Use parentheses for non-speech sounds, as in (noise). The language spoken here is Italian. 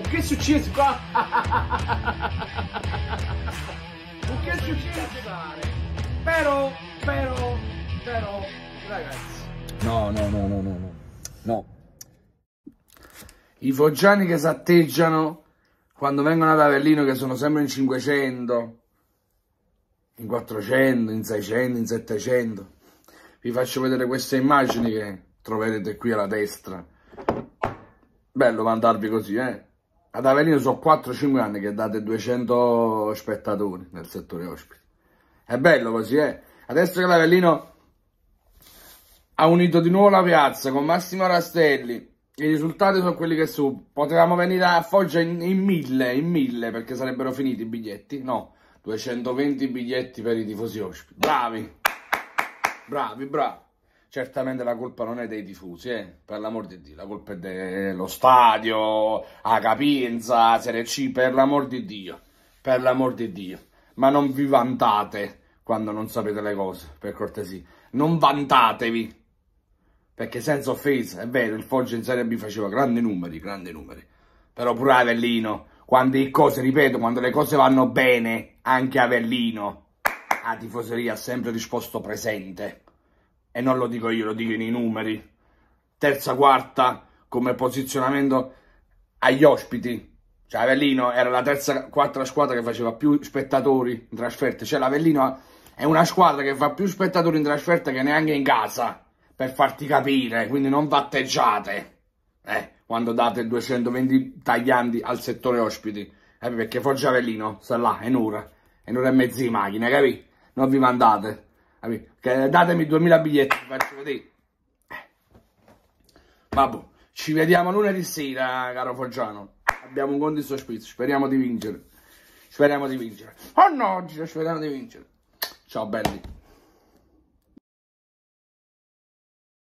che è successo qua? (laughs) che è successo? Però, però, però, ragazzi. No, no, no, no, no, no. No. I foggiani che s'atteggiano quando vengono ad Avellino che sono sempre in 500, in 400, in 600, in 700. Vi faccio vedere queste immagini che troverete qui alla destra. Bello mandarvi così, eh. Ad Avellino sono 4-5 anni che date 200 spettatori nel settore ospiti. È bello così, eh. Adesso che l'Avellino ha unito di nuovo la piazza con Massimo Rastelli, i risultati sono quelli che sono. Potevamo venire a Foggia in, in mille, in mille, perché sarebbero finiti i biglietti. No, 220 biglietti per i tifosi ospiti. Bravi, bravi, bravi. Certamente la colpa non è dei tifosi, eh? per l'amor di Dio, la colpa è dello stadio, a capienza, Serie C, per l'amor di Dio, per l'amor di Dio. Ma non vi vantate quando non sapete le cose, per cortesia. Non vantatevi, perché senza offesa, è vero, il Foggia in Serie B faceva grandi numeri, grandi numeri. Però pure Avellino, quando le cose, ripeto, quando le cose vanno bene, anche Avellino, la tifoseria ha sempre risposto presente e non lo dico io, lo dicono i numeri. Terza, quarta come posizionamento agli ospiti. Cioè Avellino era la terza, quarta squadra che faceva più spettatori in trasferta. Cioè l'Avellino è una squadra che fa più spettatori in trasferta che neanche in casa, per farti capire, quindi non batteggiate, eh, quando date 220 taglianti al settore ospiti, eh, perché Foggia Avellino sta là, è un'ora, è un'ora e mezza di macchina, capì? Non vi mandate. Datemi 2000 biglietti, faccio vedere. Eh. Vabbè, ci vediamo lunedì sera, caro Foggiano. Abbiamo un conto di sospetto, speriamo di vincere. Speriamo di vincere. Oh no, speriamo di vincere. Ciao belli.